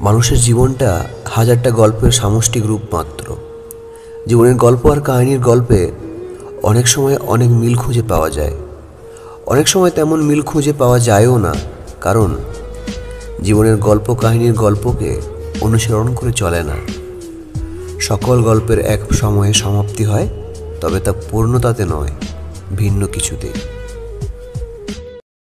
মানুষের জীবনটা হাজারটা গল্পের সামষ্টিক রূপ মাত্র। জীবনের গল্প আর কাহিনীর গল্পে অনেক সময় অনেক মিল খুঁজে পাওয়া যায়। অনেক সময় তেমন মিল খুঁজে পাওয়া যায়ও না, কারণ জীবনের গল্প কাহিনীর গল্পকে অনুসরণ করে চলে না। সকল গল্পের এক সময়ে সমাপ্তি হয়, তবে তা পূর্ণতাতে নয়, ভিন্ন কিছুতে